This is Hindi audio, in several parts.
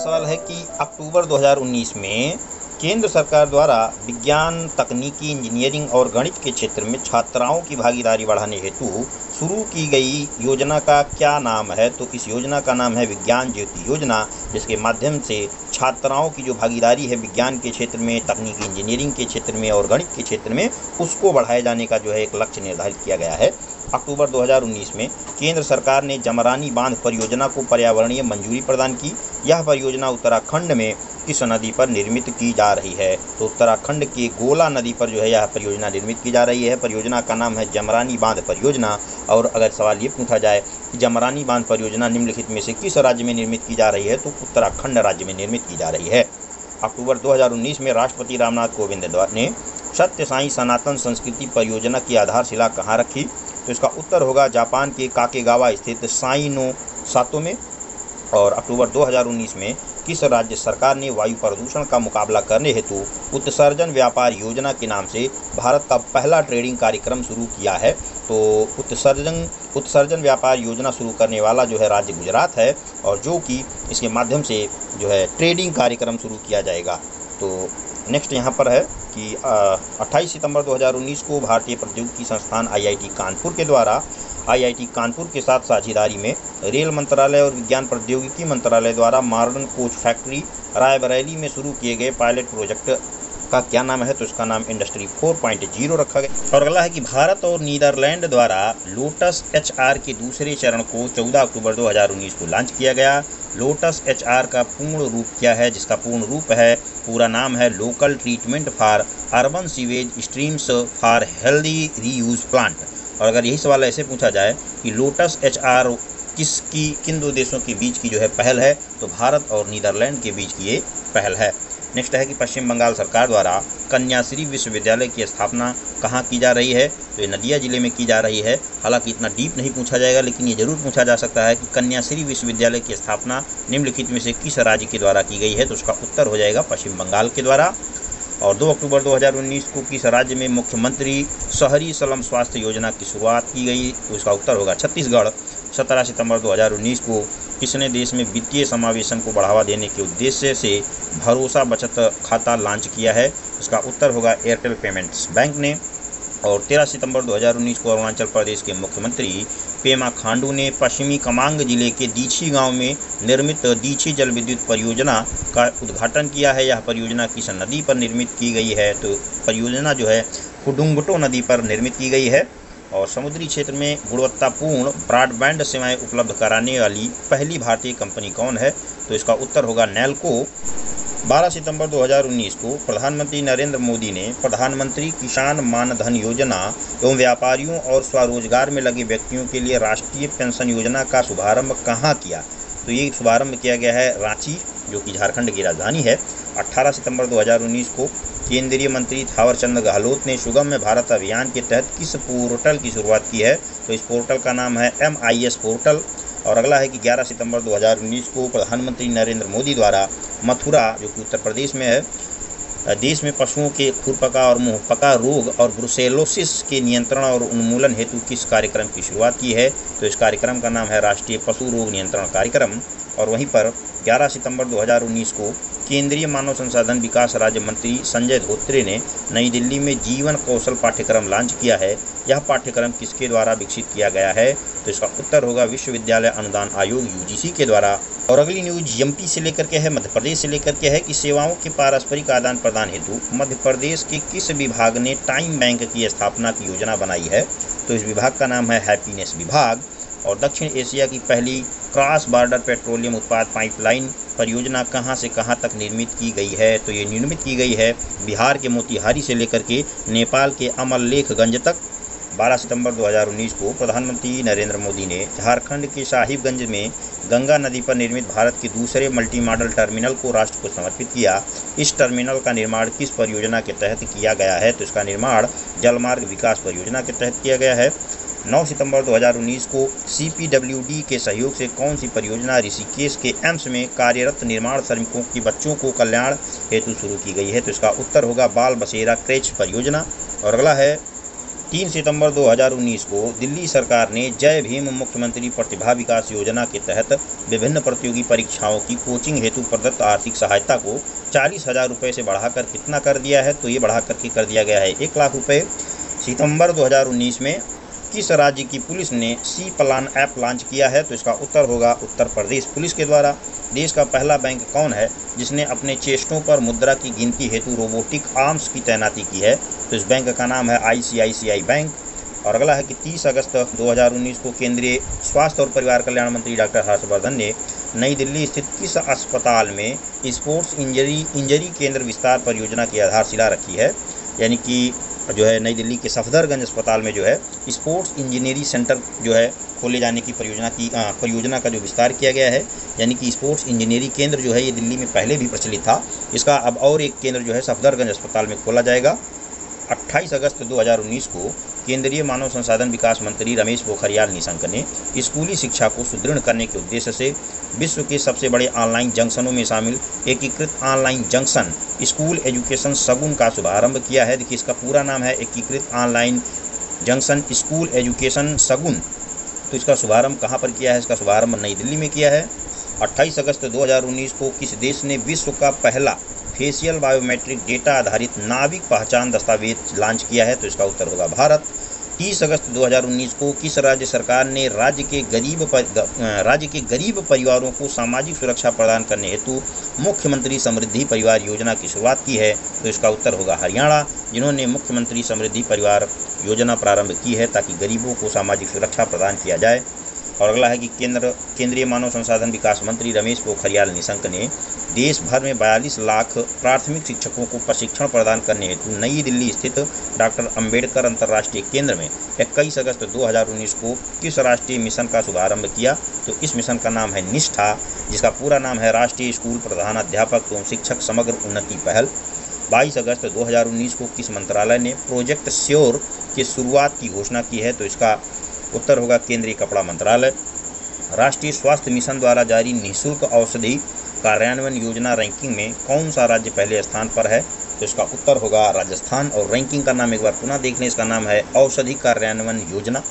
सवाल है कि अक्टूबर 2019 में केंद्र सरकार द्वारा विज्ञान, तकनीकी, इंजीनियरिंग और गणित के क्षेत्र में छात्राओं की भागीदारी बढ़ाने हेतु शुरू की गई योजना का क्या नाम है? तो इस योजना का नाम है विज्ञान ज्योति योजना, जिसके माध्यम से छात्राओं की जो भागीदारी है विज्ञान के क्षेत्र में, तकनीकी इंजीनियरिंग के क्षेत्र में और गणित के क्षेत्र में, उसको बढ़ाए जाने का जो है एक लक्ष्य निर्धारित किया गया है। अक्टूबर 2019 में केंद्र सरकार ने जमरानी बाँध परियोजना को पर्यावरणीय मंजूरी प्रदान की। यह परियोजना उत्तराखंड में किस नदी पर निर्मित की जा रही है। तो उत्तराखंड के गोला नदी पर जो है यह परियोजना निर्मित की जा रही है। परियोजना का नाम है जमरानी बाँध परियोजना। और अगर सवाल ये पूछा जाए कि जमरानी बाँध परियोजना निम्नलिखित में से किस राज्य में निर्मित की जा रही है तो उत्तराखंड राज्य में निर्मित की जा रही है। अक्टूबर 2019 में राष्ट्रपति रामनाथ कोविंद ने सत्य साई सनातन संस्कृति परियोजना की आधारशिला कहाँ रखी? तो इसका उत्तर होगा जापान के काकेगावा स्थित साइनो सातो में। और अक्टूबर 2019 में किस राज्य सरकार ने वायु प्रदूषण का मुकाबला करने हेतु उत्सर्जन व्यापार योजना के नाम से भारत का पहला ट्रेडिंग कार्यक्रम शुरू किया है? तो उत्सर्जन उत्सर्जन व्यापार योजना शुरू करने वाला जो है राज्य गुजरात है और जो कि इसके माध्यम से जो है ट्रेडिंग कार्यक्रम शुरू किया जाएगा। तो नेक्स्ट यहाँ पर है कि अट्ठाईस सितंबर 2019 को भारतीय प्रौद्योगिकी संस्थान आईआईटी कानपुर के द्वारा आईआईटी कानपुर के साथ साझेदारी में रेल मंत्रालय और विज्ञान प्रौद्योगिकी मंत्रालय द्वारा मॉडर्न कोच फैक्ट्री रायबरेली में शुरू किए गए पायलट प्रोजेक्ट का क्या नाम है? तो इसका नाम इंडस्ट्री 4.0 रखा गया। और अगला है कि भारत और नीदरलैंड द्वारा लोटस एचआर के दूसरे चरण को 14 अक्टूबर 2019 को लॉन्च किया गया। लोटस एच का पूर्ण रूप क्या है, जिसका पूर्ण रूप है, पूरा नाम है local treatment for urban sewage streams for healthy reuse plant. और अगर यही सवाल ऐसे पूछा जाए कि लोटस एच किसकी किन दो देशों के बीच की जो है पहल है तो भारत और नीदरलैंड के बीच की ये पहल है। नेक्स्ट है कि पश्चिम बंगाल सरकार द्वारा कन्याश्री विश्वविद्यालय की स्थापना कहाँ की जा रही है? तो ये नदिया ज़िले में की जा रही है। हालाँकि इतना डीप नहीं पूछा जाएगा, लेकिन ये ज़रूर पूछा जा सकता है कि कन्याश्री विश्वविद्यालय की स्थापना निम्नलिखित में से किस राज्य के द्वारा की गई है? तो उसका उत्तर हो जाएगा पश्चिम बंगाल के द्वारा। और 2 अक्टूबर 2019 को किस राज्य में मुख्यमंत्री शहरी सलम स्वास्थ्य योजना की शुरुआत की गई? तो इसका उत्तर होगा छत्तीसगढ़। सत्रह सितंबर 2019 को किसने देश में वित्तीय समावेशन को बढ़ावा देने के उद्देश्य से भरोसा बचत खाता लॉन्च किया है? इसका उत्तर होगा एयरटेल पेमेंट्स बैंक ने। और 13 सितंबर 2019 को अरुणाचल प्रदेश के मुख्यमंत्री पेमा खांडू ने पश्चिमी कमांग ज़िले के दीछी गाँव में निर्मित दीछी जल विद्युत परियोजना का उद्घाटन किया है। यह परियोजना किस नदी पर निर्मित की गई है? तो परियोजना जो है कुडुंगटो नदी पर निर्मित की गई है। और समुद्री क्षेत्र में गुणवत्तापूर्ण ब्रॉडबैंड सेवाएँ उपलब्ध कराने वाली पहली भारतीय कंपनी कौन है? तो इसका उत्तर होगा नैलको। 12 सितंबर 2019 को प्रधानमंत्री नरेंद्र मोदी ने प्रधानमंत्री किसान मानधन योजना एवं व्यापारियों और स्वरोजगार में लगे व्यक्तियों के लिए राष्ट्रीय पेंशन योजना का शुभारंभ कहाँ किया? तो ये शुभारंभ किया गया है रांची, जो कि झारखंड की राजधानी है। 18 सितंबर 2019 को केंद्रीय मंत्री थावरचंद गहलोत ने सुगम भारत अभियान के तहत किस पोर्टल की शुरुआत की है। तो इस पोर्टल का नाम है एमआईएस पोर्टल और अगला है कि 11 सितंबर 2019 को प्रधानमंत्री नरेंद्र मोदी द्वारा मथुरा, जो कि उत्तर प्रदेश में है, देश में पशुओं के खुरपका और मुंहपका रोग और ब्रुसेलोसिस के नियंत्रण और उन्मूलन हेतु किस कार्यक्रम की शुरुआत की है? तो इस कार्यक्रम का नाम है राष्ट्रीय पशु रोग नियंत्रण कार्यक्रम और वहीं पर 11 सितंबर 2019 को केंद्रीय मानव संसाधन विकास राज्य मंत्री संजय धोत्रे ने नई दिल्ली में जीवन कौशल पाठ्यक्रम लॉन्च किया है। यह पाठ्यक्रम किसके द्वारा विकसित किया गया है? तो इसका उत्तर होगा विश्वविद्यालय अनुदान आयोग यूजीसी के द्वारा। और अगली न्यूज़ एमपी से लेकर के है, मध्य प्रदेश से लेकर के है कि सेवाओं के पारस्परिक आदान प्रदान हेतु मध्य प्रदेश के किस विभाग ने टाइम बैंक की स्थापना की योजना बनाई है? तो इस विभाग का नाम है हैप्पीनेस विभाग। और दक्षिण एशिया की पहली क्रॉस बॉर्डर पेट्रोलियम उत्पाद पाइपलाइन परियोजना कहाँ से कहाँ तक निर्मित की गई है? तो ये निर्मित की गई है बिहार के मोतिहारी से लेकर के नेपाल के अमरलेखगंज तक। 12 सितंबर 2019 को प्रधानमंत्री नरेंद्र मोदी ने झारखंड के साहिबगंज में गंगा नदी पर निर्मित भारत के दूसरे मल्टी मॉडल टर्मिनल को राष्ट्र को समर्पित किया। इस टर्मिनल का निर्माण किस परियोजना के तहत किया गया है? तो इसका निर्माण जलमार्ग विकास परियोजना के तहत किया गया है। 9 सितंबर 2019 को CPWD के सहयोग से कौन सी परियोजना ऋषिकेश के एम्स में कार्यरत निर्माण श्रमिकों की बच्चों को कल्याण हेतु शुरू की गई है? तो इसका उत्तर होगा बाल बसेरा क्रेच परियोजना। और अगला है, तीन सितंबर 2019 को दिल्ली सरकार ने जय भीम मुख्यमंत्री प्रतिभा विकास योजना के तहत विभिन्न प्रतियोगी परीक्षाओं की कोचिंग हेतु प्रदत्त आर्थिक सहायता को चालीस हज़ार रुपये से बढ़ाकर कितना कर दिया है? तो ये बढ़ा करके कर दिया गया है एक लाख रुपये। सितंबर 2019 में किस राज्य की पुलिस ने सी प्लान ऐप लॉन्च किया है तो इसका उत्तर होगा उत्तर प्रदेश। पुलिस के द्वारा देश का पहला बैंक कौन है, जिसने अपने चेस्टों पर मुद्रा की गिनती हेतु रोबोटिक आर्म्स की तैनाती की है तो इस बैंक का नाम है आईसीआईसीआई बैंक। और अगला है कि 30 अगस्त 2019 को केंद्रीय स्वास्थ्य और परिवार कल्याण मंत्री डॉक्टर हर्षवर्धन ने नई दिल्ली स्थित किस अस्पताल में स्पोर्ट्स इंजरी इंजरी केंद्र विस्तार परियोजना की आधारशिला रखी है, यानी कि जो है नई दिल्ली के सफदरगंज अस्पताल में जो है स्पोर्ट्स इंजीनियरिंग सेंटर जो है खोले जाने की परियोजना की परियोजना का जो विस्तार किया गया है, यानी कि स्पोर्ट्स इंजीनियरिंग केंद्र जो है ये दिल्ली में पहले भी प्रचलित था। इसका अब और एक केंद्र जो है सफदरगंज अस्पताल में खोला जाएगा। 28 अगस्त 2019 को केंद्रीय मानव संसाधन विकास मंत्री रमेश पोखरियाल निशंक ने स्कूली शिक्षा को सुदृढ़ करने के उद्देश्य से विश्व के सबसे बड़े ऑनलाइन जंक्शनों में शामिल एकीकृत ऑनलाइन जंक्शन स्कूल एजुकेशन सगुन का शुभारंभ किया है। देखिए, इसका पूरा नाम है एकीकृत ऑनलाइन जंक्शन स्कूल एजुकेशन सगुन। तो इसका शुभारंभ कहाँ पर किया है? इसका शुभारंभ नई दिल्ली में किया है। 28 अगस्त 2019 को किस देश ने विश्व का पहला फेशियल बायोमेट्रिक डेटा आधारित नाविक पहचान दस्तावेज़ लॉन्च किया है? तो इसका उत्तर होगा भारत। 30 अगस्त 2019 को किस राज्य सरकार ने राज्य के गरीब पर, राज्य के गरीब परिवारों को सामाजिक सुरक्षा प्रदान करने हेतु मुख्यमंत्री समृद्धि परिवार योजना की शुरुआत की है? तो इसका उत्तर होगा हरियाणा जिन्होंने मुख्यमंत्री समृद्धि परिवार योजना प्रारंभ की है ताकि गरीबों को सामाजिक सुरक्षा प्रदान किया जाए। और अगला है कि केंद्र, केंद्रीय मानव संसाधन विकास मंत्री रमेश पोखरियाल निशंक ने देश भर में बयालीस लाख प्राथमिक शिक्षकों को प्रशिक्षण प्रदान करने हेतु नई दिल्ली स्थित डॉक्टर अंबेडकर अंतर्राष्ट्रीय केंद्र में 21 अगस्त 2019 को किस राष्ट्रीय मिशन का शुभारंभ किया? तो इस मिशन का नाम है निष्ठा, जिसका पूरा नाम है राष्ट्रीय स्कूल प्रधान अध्यापक एवं शिक्षक समग्र उन्नति पहल। 22 अगस्त 2019 को किस मंत्रालय ने प्रोजेक्ट श्योर की शुरुआत की घोषणा की है? तो इसका उत्तर होगा केंद्रीय कपड़ा मंत्रालय। राष्ट्रीय स्वास्थ्य मिशन द्वारा जारी निःशुल्क औषधि कार्यान्वयन योजना रैंकिंग में कौन सा राज्य पहले स्थान पर है? तो इसका उत्तर होगा राजस्थान और रैंकिंग का नाम एक बार पुनः देख लें। इसका नाम है औषधि कार्यान्वयन योजना।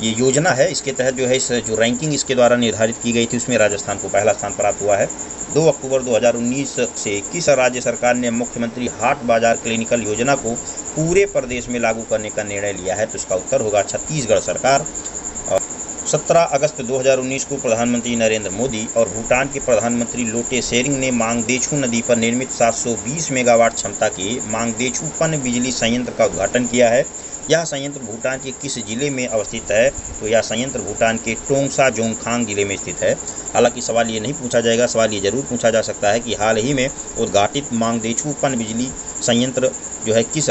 ये योजना है। इसके तहत जो है, इस, जो रैंकिंग इसके द्वारा निर्धारित की गई थी, उसमें राजस्थान को पहला स्थान प्राप्त हुआ है। 2 अक्टूबर 2019 से किस राज्य सरकार ने मुख्यमंत्री हाट बाज़ार क्लिनिकल योजना को पूरे प्रदेश में लागू करने का निर्णय लिया है। तो इसका उत्तर होगा छत्तीसगढ़ सरकार। 17 अगस्त 2019 को प्रधानमंत्री नरेंद्र मोदी और भूटान के प्रधानमंत्री लोटे शेरिंग ने मांगदेछू नदी पर निर्मित 720 मेगावाट क्षमता के मांगदेछू पन बिजली संयंत्र का उद्घाटन किया है। यह संयंत्र भूटान के किस ज़िले में अवस्थित है? तो यह संयंत्र भूटान के टोंगसा जोंगखांग ज़िले में स्थित है। हालाँकि सवाल ये नहीं पूछा जाएगा, सवाल ये ज़रूर पूछा जा सकता है कि हाल ही में उद्घाटित मांगदेछू पन बिजली संयंत्र जो है किस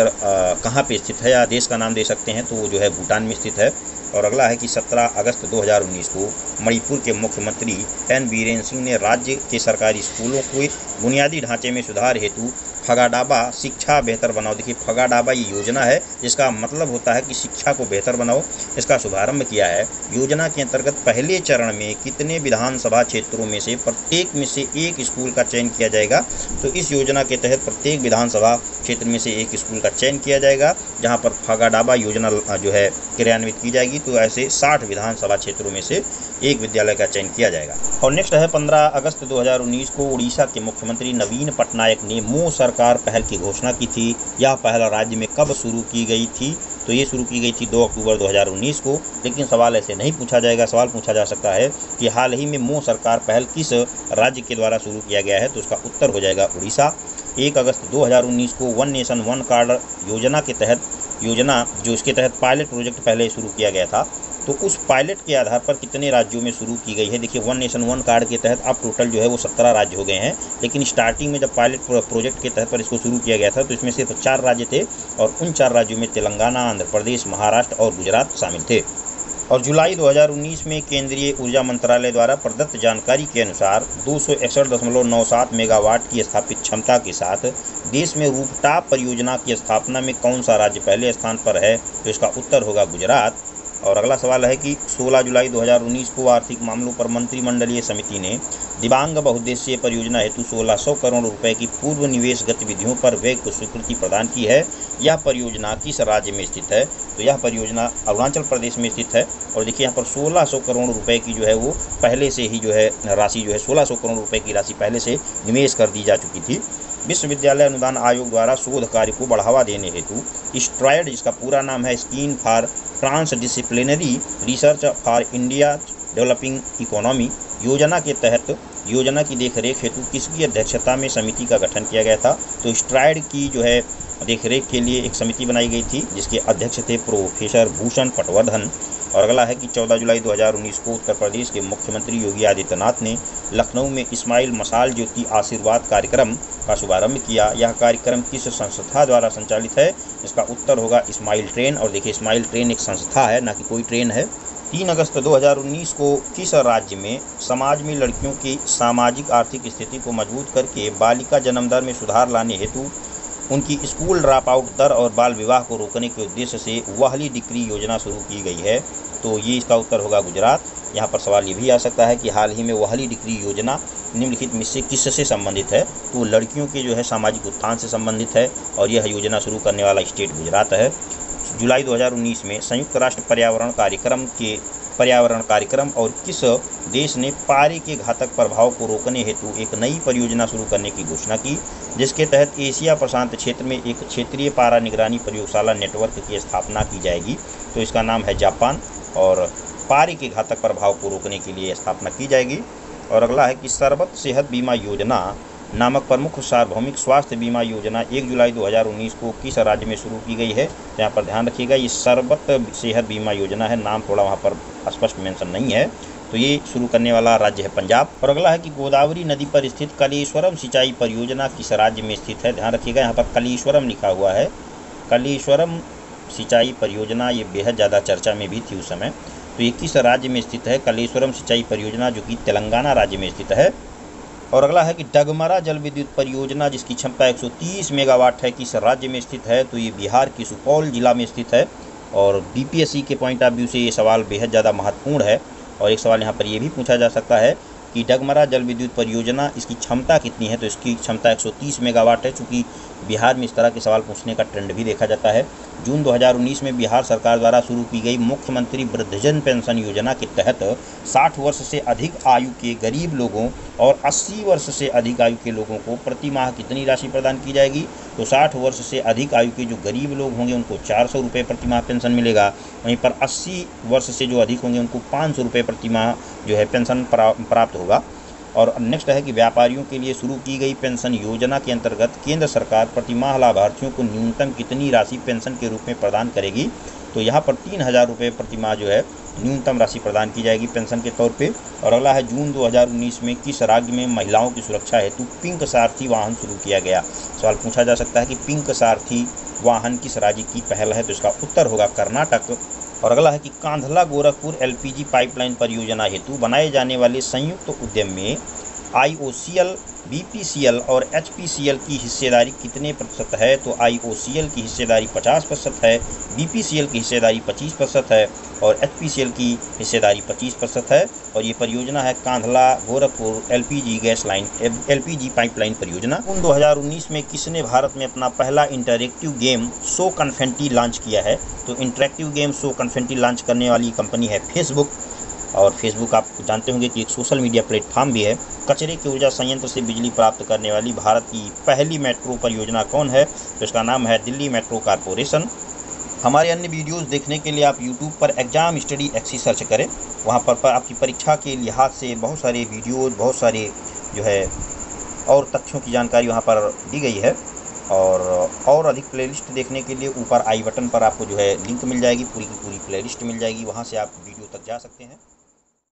कहाँ पे स्थित है या देश का नाम दे सकते हैं तो वो जो है भूटान में स्थित है। और अगला है कि 17 अगस्त 2019 को मणिपुर के मुख्यमंत्री एन बीरेन सिंह ने राज्य के सरकारी स्कूलों को बुनियादी ढांचे में सुधार हेतु फगाडाबा शिक्षा बेहतर बनाओ। देखिए, फगाडाबा ये योजना है, जिसका मतलब होता है कि शिक्षा को बेहतर बनाओ। इसका शुभारंभ किया है। योजना के अंतर्गत पहले चरण में कितने विधानसभा क्षेत्रों में से प्रत्येक में से एक स्कूल का चयन किया जाएगा? तो इस योजना के तहत प्रत्येक विधानसभा क्षेत्र में से एक स्कूल का चयन किया जाएगा, जहाँ पर फगाडाबा योजना जो है, क्रियान्वित की जाएगी। तो ऐसे साठ विधानसभा क्षेत्रों में से एक विद्यालय का चयन किया जाएगा। और नेक्स्ट है 15 अगस्त 2019 को उड़ीसा के मुख्यमंत्री नवीन पटनायक ने मो सरकार पहल की घोषणा की थी। यह पहल राज्य में कब शुरू की गई थी? तो ये शुरू की गई थी 2 अक्टूबर 2019 को। लेकिन सवाल ऐसे नहीं पूछा जाएगा। सवाल पूछा जा सकता है कि हाल ही में मो सरकार पहल किस राज्य के द्वारा शुरू किया गया है? तो उसका उत्तर हो जाएगा उड़ीसा। एक अगस्त 2019 को वन नेशन वन कार्ड योजना के तहत योजना जो इसके तहत पायलट प्रोजेक्ट पहले शुरू किया गया था तो उस पायलट के आधार पर कितने राज्यों में शुरू की गई है? देखिए वन नेशन वन कार्ड के तहत अब टोटल जो है वो सत्रह राज्य हो गए हैं, लेकिन स्टार्टिंग में जब पायलट प्रोजेक्ट के तहत पर इसको शुरू किया गया था तो इसमें सिर्फ़ चार राज्य थे और उन चार राज्यों में तेलंगाना, आंध्र प्रदेश, महाराष्ट्र और गुजरात शामिल थे। और जुलाई 2019 में केंद्रीय ऊर्जा मंत्रालय द्वारा प्रदत्त जानकारी के अनुसार दो मेगावाट की स्थापित क्षमता के साथ देश में रूपटाप परियोजना की स्थापना में कौन सा राज्य पहले स्थान पर है तो इसका उत्तर होगा गुजरात। और अगला सवाल है कि 16 जुलाई 2019 को आर्थिक मामलों पर मंत्रिमंडलीय समिति ने दिबांग बहुद्देशीय परियोजना हेतु 1600 करोड़ रुपए की पूर्व निवेश गतिविधियों पर व्यय को स्वीकृति प्रदान की है। यह परियोजना किस राज्य में स्थित है? तो यह परियोजना अरुणाचल प्रदेश में स्थित है और देखिए यहाँ पर 1600 करोड़ रुपए की जो है वो पहले से ही जो है राशि जो है 1600 करोड़ रुपए की राशि पहले से निवेश कर दी जा चुकी थी। विश्वविद्यालय अनुदान आयोग द्वारा शोध कार्य को बढ़ावा देने हेतु स्ट्राइड, जिसका पूरा नाम है scheme for transdisciplinary research for India developing economy योजना के तहत योजना की देखरेख हेतु किसकी अध्यक्षता में समिति का गठन किया गया था? तो स्ट्राइड की जो है देखरेख के लिए एक समिति बनाई गई थी, जिसके अध्यक्ष थे प्रोफेसर भूषण पटवर्धन। और अगला है कि 14 जुलाई 2019 को उत्तर प्रदेश के मुख्यमंत्री योगी आदित्यनाथ ने लखनऊ में इस्माइल मसाल ज्योति आशीर्वाद कार्यक्रम का शुभारंभ किया। यह कार्यक्रम किस संस्था द्वारा संचालित है? इसका उत्तर होगा इस्माइल ट्रेन। और देखिए, इस्माइल ट्रेन एक संस्था है, ना कि कोई ट्रेन है। तीन अगस्त 2019 को किस राज्य में समाज में लड़कियों की सामाजिक आर्थिक स्थिति को मज़बूत करके बालिका जन्म दर में सुधार लाने हेतु उनकी स्कूल ड्रॉप आउट दर और बाल विवाह को रोकने के उद्देश्य से वहली डिग्री योजना शुरू की गई है। तो ये इसका उत्तर होगा गुजरात। यहाँ पर सवाल ये भी आ सकता है कि हाल ही में वहली डिग्री योजना निम्नलिखित में से किससे संबंधित है? तो लड़कियों के जो है सामाजिक उत्थान से संबंधित है और यह योजना शुरू करने वाला स्टेट गुजरात है। जुलाई 2019 में संयुक्त राष्ट्र पर्यावरण कार्यक्रम के पर्यावरण कार्यक्रम और किस देश ने पारे के घातक प्रभाव को रोकने हेतु एक नई परियोजना शुरू करने की घोषणा की, जिसके तहत एशिया प्रशांत क्षेत्र में एक क्षेत्रीय पारा निगरानी प्रयोगशाला नेटवर्क की स्थापना की जाएगी। तो इसका नाम है जापान। और पारी के घातक प्रभाव को रोकने के लिए स्थापना की जाएगी। और अगला है कि सर्वत सेहत बीमा योजना नामक प्रमुख सार्वभौमिक स्वास्थ्य बीमा योजना 1 जुलाई 2019 को किस राज्य में शुरू की गई है? यहाँ पर ध्यान रखिएगा, ये सर्वत सेहत बीमा योजना है, नाम थोड़ा वहाँ पर स्पष्ट मेंशन नहीं है। तो ये शुरू करने वाला राज्य है पंजाब। और अगला है कि गोदावरी नदी पर स्थित कलेश्वरम सिंचाई परियोजना किस राज्य में स्थित है? ध्यान रखिएगा, यहाँ पर कलेश्वरम लिखा हुआ है। कलेश्वरम सिंचाई परियोजना, ये बेहद ज़्यादा चर्चा में भी थी उस समय। तो ये किस राज्य में स्थित है, कलेश्वरम सिंचाई परियोजना, जो कि तेलंगाना राज्य में स्थित है। और अगला है कि डगमरा जल विद्युत परियोजना, जिसकी क्षमता 130 मेगावाट है, किस राज्य में स्थित है? तो ये बिहार की सुपौल जिला में स्थित है। और बीपीएससी के पॉइंट ऑफ़ व्यू से ये सवाल बेहद ज़्यादा महत्वपूर्ण है। और एक सवाल यहाँ पर ये भी पूछा जा सकता है कि डगमरा जल विद्युत परियोजना, इसकी क्षमता कितनी है? तो इसकी क्षमता 130 मेगावाट है, चूँकि बिहार में इस तरह के सवाल पूछने का ट्रेंड भी देखा जाता है। जून 2019 में बिहार सरकार द्वारा शुरू की गई मुख्यमंत्री वृद्धजन पेंशन योजना के तहत 60 वर्ष से अधिक आयु के गरीब लोगों और 80 वर्ष से अधिक आयु के लोगों को प्रति माह कितनी राशि प्रदान की जाएगी? तो 60 वर्ष से अधिक आयु के जो गरीब लोग होंगे, उनको चार सौ रुपये प्रति माह पेंशन मिलेगा। वहीं पर 80 वर्ष से जो अधिक होंगे, उनको पाँच सौ रुपये प्रति माह जो है पेंशन प्राप्त होगा। और नेक्स्ट है कि व्यापारियों के लिए शुरू की गई पेंशन योजना के अंतर्गत केंद्र सरकार प्रतिमाह लाभार्थियों को न्यूनतम कितनी राशि पेंशन के रूप में प्रदान करेगी? तो यहाँ पर तीन हज़ार रुपये प्रतिमाह जो है, न्यूनतम राशि प्रदान की जाएगी पेंशन के तौर पे। और अगला है, जून 2019 में किस राज्य में महिलाओं की सुरक्षा हेतु पिंक सारथी वाहन शुरू किया गया? सवाल पूछा जा सकता है कि पिंक सारथी वाहन किस राज्य की पहल है? तो इसका उत्तर होगा कर्नाटक। और अगला है कि कांधला गोरखपुर एलपीजी पाइपलाइन परियोजना हेतु बनाए जाने वाले संयुक्त उद्यम में आईओसीएल, बीपीसीएल और एचपीसीएल की हिस्सेदारी कितने प्रतिशत है? तो आईओसीएल की हिस्सेदारी 50 प्रतिशत है, बीपीसीएल की हिस्सेदारी 25 प्रतिशत है और एचपीसीएल की हिस्सेदारी 25 प्रतिशत है। और ये परियोजना है Kandhla, Gorakhpur, LPG gas line, LPG pipeline परियोजना। उन 2019 में किसने भारत में अपना पहला इंटरेक्टिव गेम सो कन्फेंटी लॉन्च किया है? तो इंटरेक्टिव गेम सो कन्फेंटी लॉन्च करने वाली कंपनी है फेसबुक और फेसबुक आप जानते होंगे कि एक सोशल मीडिया प्लेटफॉर्म भी है। कचरे के ऊर्जा संयंत्र से बिजली प्राप्त करने वाली भारत की पहली मेट्रो परियोजना कौन है? तो इसका नाम है दिल्ली मेट्रो कारपोरेशन हमारे अन्य वीडियोस देखने के लिए आप यूट्यूब पर एग्ज़ाम स्टडी एक्सी सर्च करें। वहाँ पर, पर आपकी परीक्षा के लिहाज से बहुत सारे वीडियोज़ बहुत सारे जो है और तथ्यों की जानकारी वहाँ पर दी गई है। और और अधिक प्लेलिस्ट देखने के लिए ऊपर आई बटन पर आपको जो है लिंक मिल जाएगी, पूरी की पूरी प्लेलिस्ट मिल जाएगी, वहाँ से आप वीडियो तक जा सकते हैं।